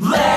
Let